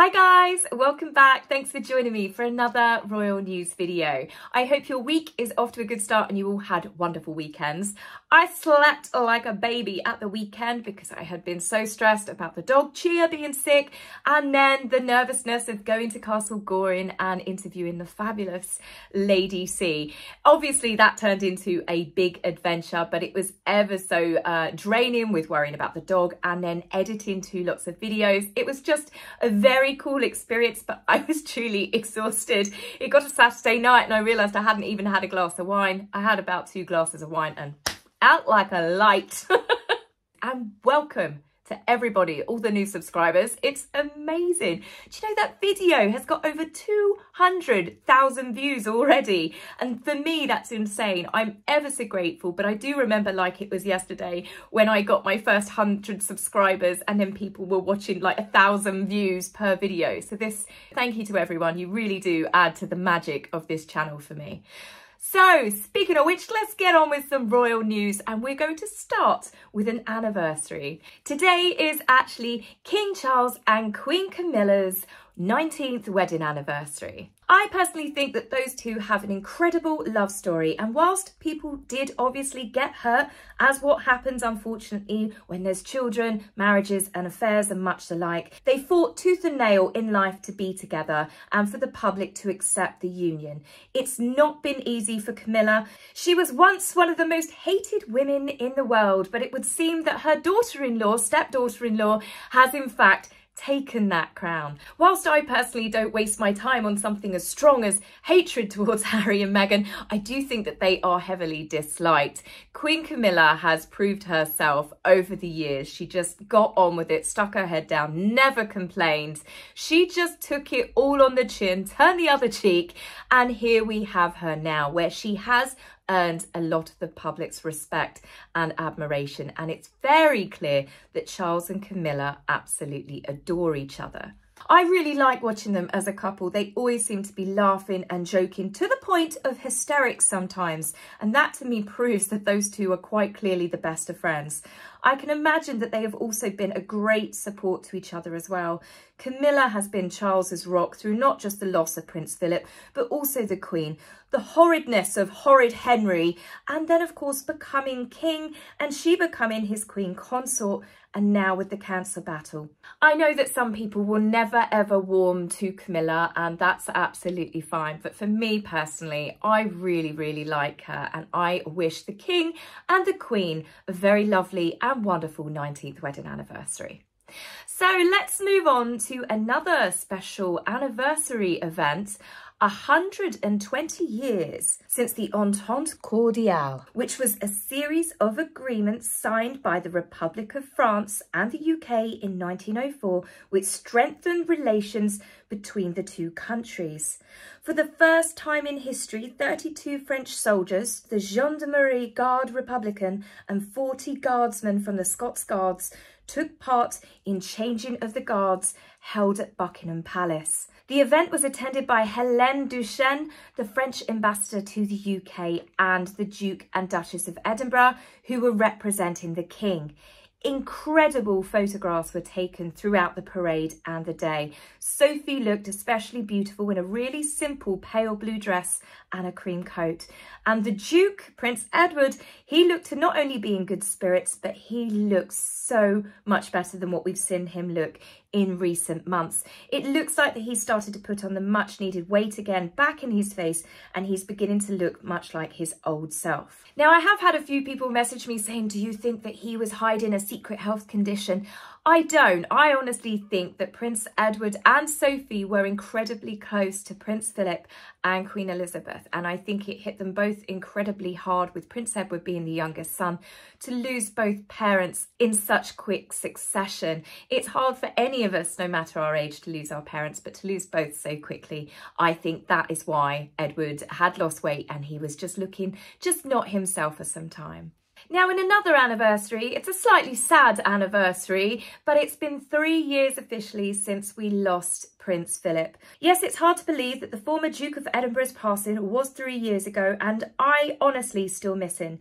Hi guys, welcome back. Thanks for joining me for another Royal News video. I hope your week is off to a good start and you all had wonderful weekends. I slept like a baby at the weekend because I had been so stressed about the dog Chia being sick and then the nervousness of going to Castle Goring and interviewing the fabulous Lady C. Obviously that turned into a big adventure but it was ever so uh, draining with worrying about the dog and then editing two lots of videos. It was just a very very cool experience, but I was truly exhausted. It got to Saturday night and I realised I hadn't even had a glass of wine. I had about two glasses of wine and out like a light. and welcome to everybody, all the new subscribers. It's amazing. Do you know that video has got over 200,000 views already? And for me, that's insane. I'm ever so grateful, but I do remember like it was yesterday when I got my first 100 subscribers and then people were watching like a thousand views per video. So this, thank you to everyone. You really do add to the magic of this channel for me. So, speaking of which, let's get on with some royal news and we're going to start with an anniversary. Today is actually King Charles and Queen Camilla's 19th wedding anniversary. I personally think that those two have an incredible love story and whilst people did obviously get hurt as what happens unfortunately when there's children, marriages and affairs and much the like, they fought tooth and nail in life to be together and for the public to accept the union. It's not been easy for Camilla. She was once one of the most hated women in the world but it would seem that her daughter-in-law, stepdaughter-in-law has in fact taken that crown. Whilst I personally don't waste my time on something as strong as hatred towards Harry and Meghan, I do think that they are heavily disliked. Queen Camilla has proved herself over the years. She just got on with it, stuck her head down, never complained. She just took it all on the chin, turned the other cheek, and here we have her now, where she has earned a lot of the public's respect and admiration. And it's very clear that Charles and Camilla absolutely adore each other. I really like watching them as a couple. They always seem to be laughing and joking to the point of hysterics sometimes. And that to me proves that those two are quite clearly the best of friends. I can imagine that they have also been a great support to each other as well. Camilla has been Charles's rock through not just the loss of Prince Philip, but also the Queen, the horridness of horrid Henry, and then of course becoming king and she becoming his queen consort and now with the cancer battle. I know that some people will never ever warm to Camilla and that's absolutely fine. But for me personally, I really, really like her and I wish the king and the queen a very lovely and wonderful 19th wedding anniversary. So let's move on to another special anniversary event. 120 years since the Entente Cordiale, which was a series of agreements signed by the Republic of France and the UK in 1904 which strengthened relations between the two countries. For the first time in history, 32 French soldiers, the Gendarmerie Guard Republican and 40 guardsmen from the Scots Guards took part in changing of the guards held at Buckingham Palace. The event was attended by Helene Duchêne, the French ambassador to the UK, and the Duke and Duchess of Edinburgh, who were representing the King. Incredible photographs were taken throughout the parade and the day. Sophie looked especially beautiful in a really simple pale blue dress and a cream coat. And the Duke, Prince Edward, he looked to not only be in good spirits, but he looks so much better than what we've seen him look in recent months. It looks like that he's started to put on the much needed weight again back in his face and he's beginning to look much like his old self. Now I have had a few people message me saying, do you think that he was hiding a secret health condition? I don't. I honestly think that Prince Edward and Sophie were incredibly close to Prince Philip and Queen Elizabeth. And I think it hit them both incredibly hard with Prince Edward being the youngest son to lose both parents in such quick succession. It's hard for any of us, no matter our age, to lose our parents, but to lose both so quickly. I think that is why Edward had lost weight and he was just looking just not himself for some time. Now, in another anniversary, it's a slightly sad anniversary, but it's been three years officially since we lost Prince Philip. Yes, it's hard to believe that the former Duke of Edinburgh's passing was three years ago, and I honestly still miss him.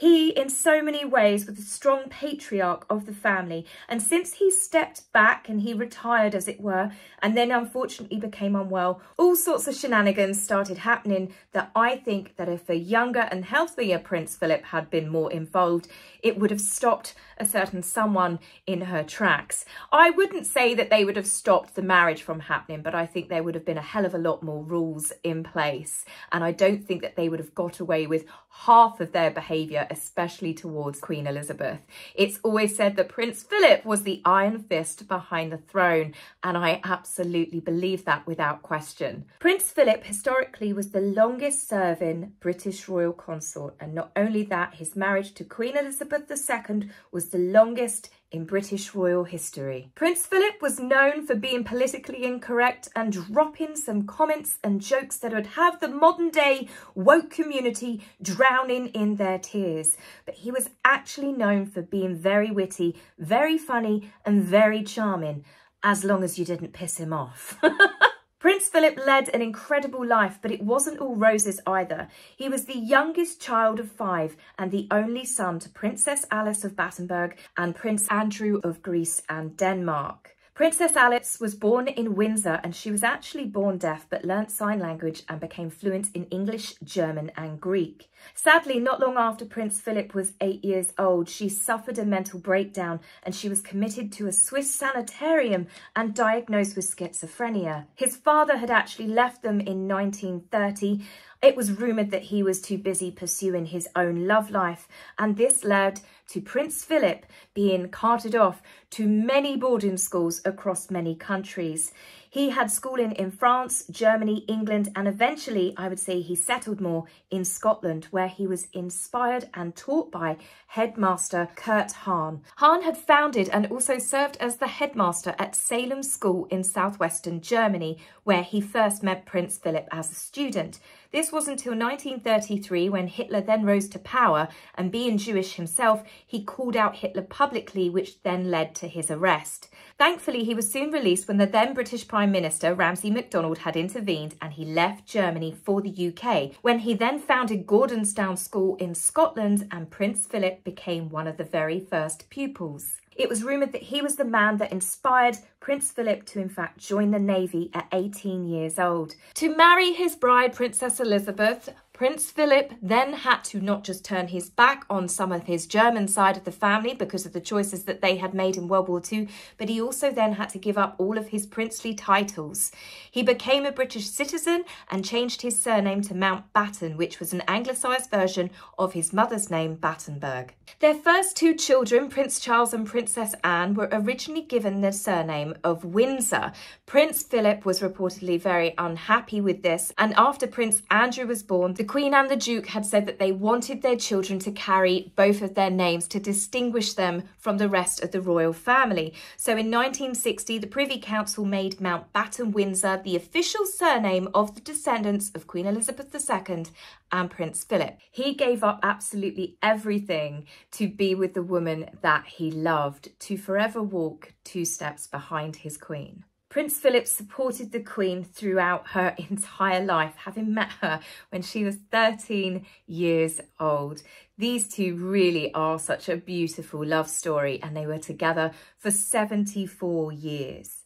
He, in so many ways, was the strong patriarch of the family. And since he stepped back and he retired, as it were, and then unfortunately became unwell, all sorts of shenanigans started happening that I think that if a younger and healthier Prince Philip had been more involved, it would have stopped a certain someone in her tracks. I wouldn't say that they would have stopped the marriage from happening, but I think there would have been a hell of a lot more rules in place. And I don't think that they would have got away with half of their behaviour, especially towards Queen Elizabeth. It's always said that Prince Philip was the iron fist behind the throne, and I absolutely believe that without question. Prince Philip historically was the longest serving British royal consort, and not only that, his marriage to Queen Elizabeth II was the longest in British royal history. Prince Philip was known for being politically incorrect and dropping some comments and jokes that would have the modern day woke community drowning in their tears. But he was actually known for being very witty, very funny and very charming, as long as you didn't piss him off. Prince Philip led an incredible life, but it wasn't all roses either. He was the youngest child of five and the only son to Princess Alice of Battenberg and Prince Andrew of Greece and Denmark. Princess Alice was born in Windsor and she was actually born deaf but learnt sign language and became fluent in English, German and Greek. Sadly, not long after Prince Philip was eight years old, she suffered a mental breakdown and she was committed to a Swiss sanitarium and diagnosed with schizophrenia. His father had actually left them in 1930 it was rumoured that he was too busy pursuing his own love life, and this led to Prince Philip being carted off to many boarding schools across many countries. He had schooling in France, Germany, England, and eventually I would say he settled more in Scotland, where he was inspired and taught by headmaster Kurt Hahn. Hahn had founded and also served as the headmaster at Salem School in southwestern Germany, where he first met Prince Philip as a student. This was until 1933 when Hitler then rose to power and being Jewish himself, he called out Hitler publicly, which then led to his arrest. Thankfully, he was soon released when the then British Prime Minister Ramsay MacDonald had intervened and he left Germany for the UK, when he then founded Gordonstoun School in Scotland and Prince Philip became one of the very first pupils. It was rumoured that he was the man that inspired Prince Philip to in fact join the Navy at 18 years old. To marry his bride, Princess Elizabeth, Prince Philip then had to not just turn his back on some of his German side of the family because of the choices that they had made in World War II, but he also then had to give up all of his princely titles. He became a British citizen and changed his surname to Mountbatten, which was an anglicised version of his mother's name, Battenberg. Their first two children, Prince Charles and Princess Anne, were originally given the surname of Windsor. Prince Philip was reportedly very unhappy with this, and after Prince Andrew was born, the Queen and the Duke had said that they wanted their children to carry both of their names to distinguish them from the rest of the royal family. So in 1960, the Privy Council made Mountbatten Windsor the official surname of the descendants of Queen Elizabeth II and Prince Philip. He gave up absolutely everything to be with the woman that he loved, to forever walk two steps behind his queen. Prince Philip supported the Queen throughout her entire life, having met her when she was 13 years old. These two really are such a beautiful love story and they were together for 74 years.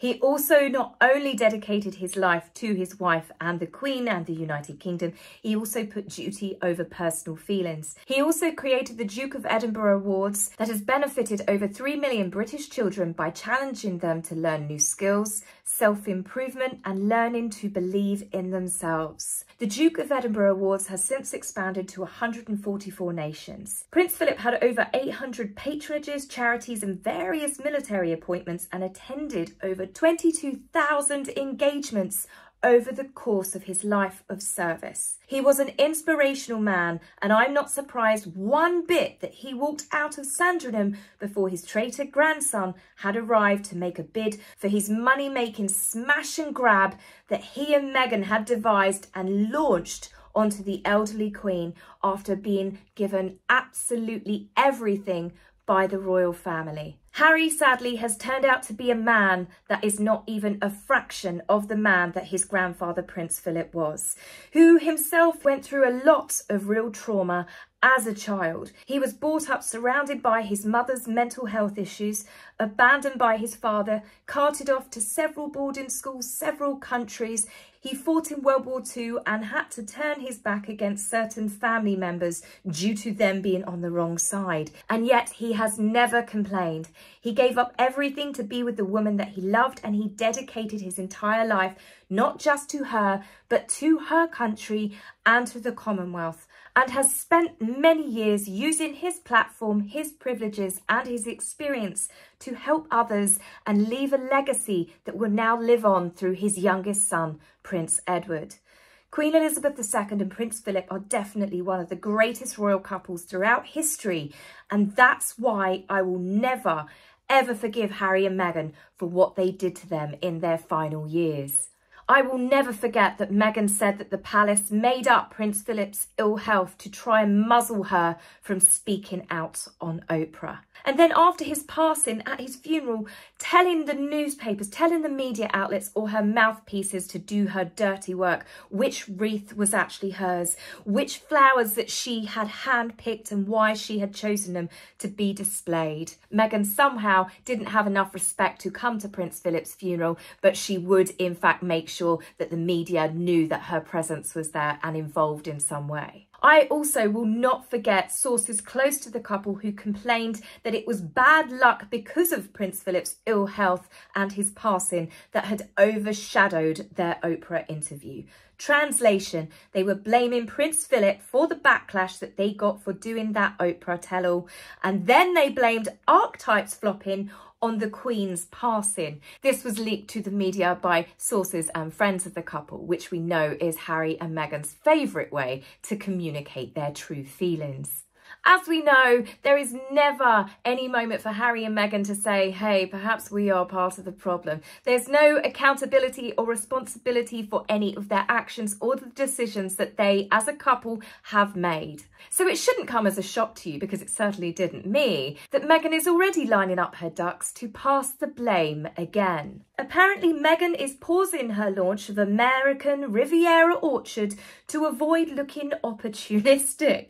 He also not only dedicated his life to his wife and the Queen and the United Kingdom, he also put duty over personal feelings. He also created the Duke of Edinburgh Awards that has benefited over 3 million British children by challenging them to learn new skills, self-improvement and learning to believe in themselves. The Duke of Edinburgh Awards has since expanded to 144 nations. Prince Philip had over 800 patronages, charities and various military appointments and attended over 22,000 engagements over the course of his life of service. He was an inspirational man, and I'm not surprised one bit that he walked out of Sandringham before his traitor grandson had arrived to make a bid for his money-making smash and grab that he and Meghan had devised and launched onto the elderly queen after being given absolutely everything by the royal family. Harry sadly has turned out to be a man that is not even a fraction of the man that his grandfather Prince Philip was, who himself went through a lot of real trauma as a child. He was brought up surrounded by his mother's mental health issues, abandoned by his father, carted off to several boarding schools, several countries. He fought in World War II and had to turn his back against certain family members due to them being on the wrong side. And yet he has never complained. He gave up everything to be with the woman that he loved and he dedicated his entire life not just to her, but to her country and to the Commonwealth and has spent many years using his platform, his privileges and his experience to help others and leave a legacy that will now live on through his youngest son, Prince Edward. Queen Elizabeth II and Prince Philip are definitely one of the greatest royal couples throughout history and that's why I will never ever forgive Harry and Meghan for what they did to them in their final years. I will never forget that Meghan said that the palace made up Prince Philip's ill health to try and muzzle her from speaking out on Oprah. And then after his passing at his funeral, telling the newspapers, telling the media outlets or her mouthpieces to do her dirty work, which wreath was actually hers, which flowers that she had handpicked and why she had chosen them to be displayed. Meghan somehow didn't have enough respect to come to Prince Philip's funeral, but she would in fact make sure that the media knew that her presence was there and involved in some way. I also will not forget sources close to the couple who complained that it was bad luck because of Prince Philip's ill health and his passing that had overshadowed their Oprah interview. Translation, they were blaming Prince Philip for the backlash that they got for doing that Oprah tell-all and then they blamed archetypes flopping on the Queen's passing. This was leaked to the media by sources and friends of the couple, which we know is Harry and Meghan's favourite way to communicate their true feelings. As we know, there is never any moment for Harry and Meghan to say, hey, perhaps we are part of the problem. There's no accountability or responsibility for any of their actions or the decisions that they, as a couple, have made. So it shouldn't come as a shock to you, because it certainly didn't me, that Meghan is already lining up her ducks to pass the blame again. Apparently, Meghan is pausing her launch of American Riviera Orchard to avoid looking opportunistic.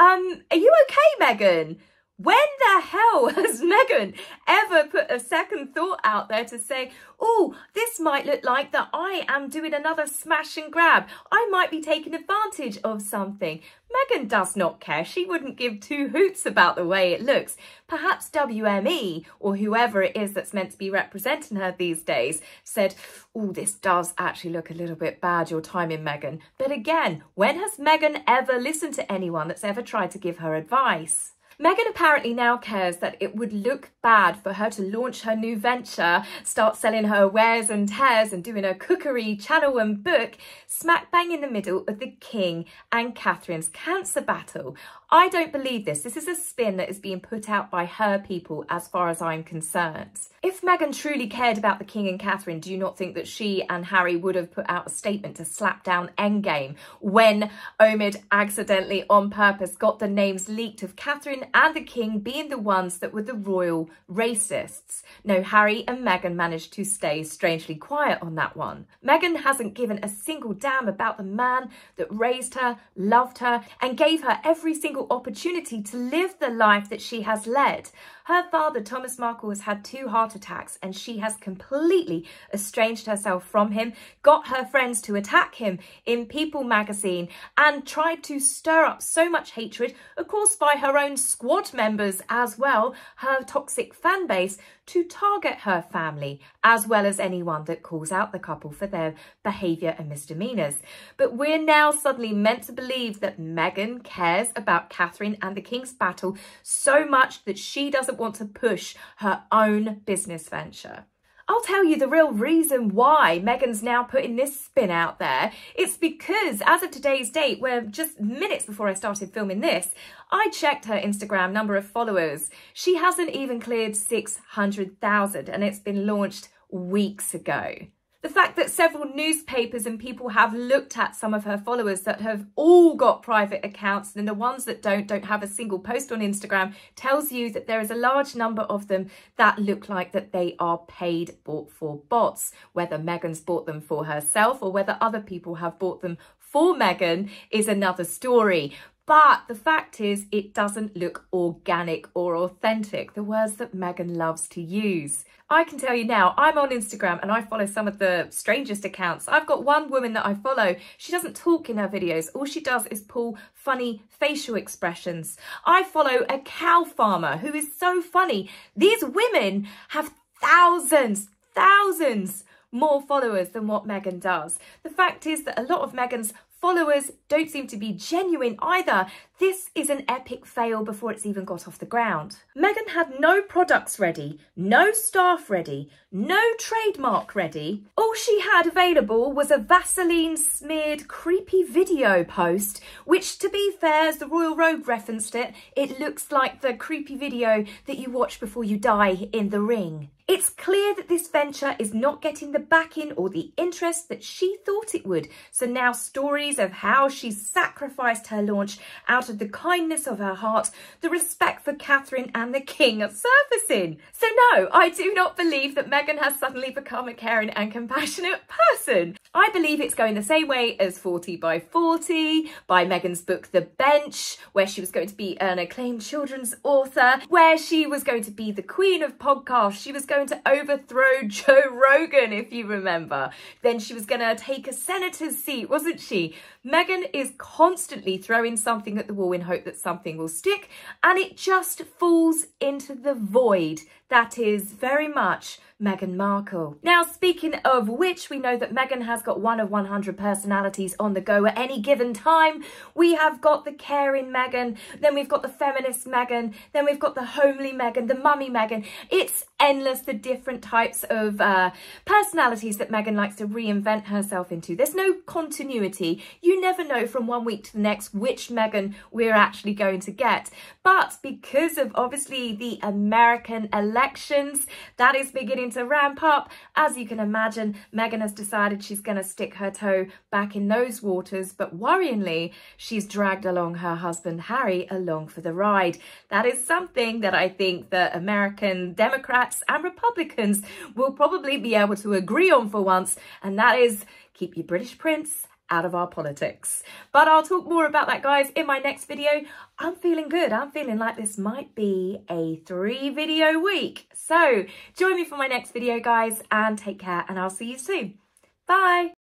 Um, are you okay, Meghan? When the hell has Meghan ever put a second thought out there to say, oh, this might look like that I am doing another smash and grab. I might be taking advantage of something. Meghan does not care. She wouldn't give two hoots about the way it looks. Perhaps WME or whoever it is that's meant to be representing her these days said, oh, this does actually look a little bit bad, your timing, Meghan. But again, when has Meghan ever listened to anyone that's ever tried to give her advice? Meghan apparently now cares that it would look bad for her to launch her new venture, start selling her wares and tears and doing a cookery channel and book, smack bang in the middle of the King and Catherine's cancer battle. I don't believe this. This is a spin that is being put out by her people as far as I'm concerned. If Meghan truly cared about the King and Catherine, do you not think that she and Harry would have put out a statement to slap down Endgame when Omid accidentally on purpose got the names leaked of Catherine and the King being the ones that were the royal racists? No, Harry and Meghan managed to stay strangely quiet on that one. Meghan hasn't given a single damn about the man that raised her, loved her and gave her every single opportunity to live the life that she has led. Her father, Thomas Markle, has had two heart attacks and she has completely estranged herself from him, got her friends to attack him in People magazine and tried to stir up so much hatred, of course by her own squad members as well, her toxic fan base, to target her family, as well as anyone that calls out the couple for their behaviour and misdemeanours. But we're now suddenly meant to believe that Meghan cares about Catherine and the King's battle so much that she doesn't want to push her own business venture. I'll tell you the real reason why Meghan's now putting this spin out there. It's because as of today's date, where just minutes before I started filming this, I checked her Instagram number of followers. She hasn't even cleared 600,000 and it's been launched weeks ago. The fact that several newspapers and people have looked at some of her followers that have all got private accounts and the ones that don't, don't have a single post on Instagram, tells you that there is a large number of them that look like that they are paid bought for bots. Whether Meghan's bought them for herself or whether other people have bought them for Meghan is another story. But the fact is, it doesn't look organic or authentic, the words that Meghan loves to use. I can tell you now, I'm on Instagram and I follow some of the strangest accounts. I've got one woman that I follow. She doesn't talk in her videos. All she does is pull funny facial expressions. I follow a cow farmer who is so funny. These women have thousands, thousands more followers than what Meghan does. The fact is that a lot of Meghan's followers don't seem to be genuine either. This is an epic fail before it's even got off the ground. Meghan had no products ready, no staff ready, no trademark ready. All she had available was a Vaseline smeared creepy video post, which to be fair, as the Royal Rogue referenced it, it looks like the creepy video that you watch before you die in the ring. It's clear that this venture is not getting the backing or the interest that she thought it would. So now stories of how she sacrificed her launch out of the kindness of her heart, the respect for Catherine and the King are surfacing. So no, I do not believe that Meghan has suddenly become a caring and compassionate person. I believe it's going the same way as 40 by 40, by Meghan's book The Bench, where she was going to be an acclaimed children's author, where she was going to be the queen of podcasts. She was going to overthrow Joe Rogan, if you remember. Then she was going to take a senator's seat, wasn't she? Meghan is constantly throwing something at the wall in hope that something will stick, and it just falls into the void that is very much Meghan Markle. Now, speaking of which, we know that Meghan has got one of 100 personalities on the go at any given time. We have got the caring Meghan, then we've got the feminist Meghan, then we've got the homely Meghan, the mummy Meghan. It's endless, the different types of uh, personalities that Meghan likes to reinvent herself into. There's no continuity. You never know from one week to the next which Meghan we're actually going to get. But because of obviously the American elections, that is beginning to ramp up. As you can imagine, Meghan has decided she's going to stick her toe back in those waters, but worryingly, she's dragged along her husband Harry along for the ride. That is something that I think the American Democrats and Republicans will probably be able to agree on for once, and that is keep your British prince out of our politics. But I'll talk more about that, guys, in my next video. I'm feeling good. I'm feeling like this might be a three video week. So join me for my next video, guys, and take care, and I'll see you soon. Bye.